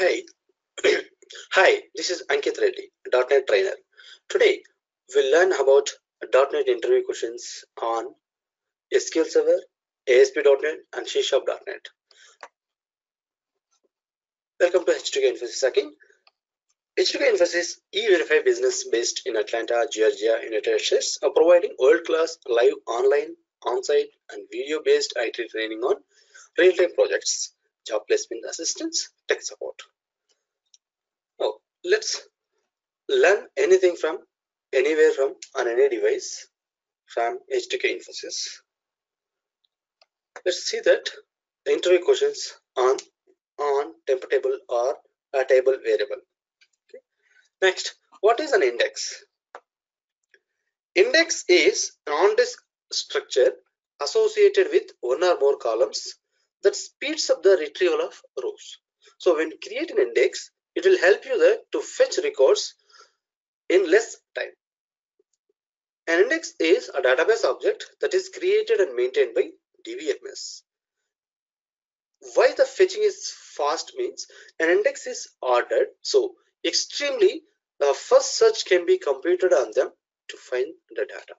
Hi, hi. This is Ankit Reddy, .NET trainer. Today we'll learn about .NET interview questions on SQL Server, ASP.NET, and C Sharp.NET. Welcome to H2K Infosys again. H2K Infosys E-Verify business based in Atlanta, Georgia, United States, are providing world-class live online, on-site, and video-based IT training on real-time projects, job placement assistance, tech support. Now, let's learn anything from anywhere from on any device from H2K Infosys. Let's see that interview questions on on temp table or a table variable. Okay. Next, what is an index? Index is an on-disk structure associated with one or more columns that speeds up the retrieval of rows. So when create an index, it will help you there to fetch records in less time. An index is a database object that is created and maintained by DBMS. Why the fetching is fast means an index is ordered, so extremely the first search can be computed on them to find the data.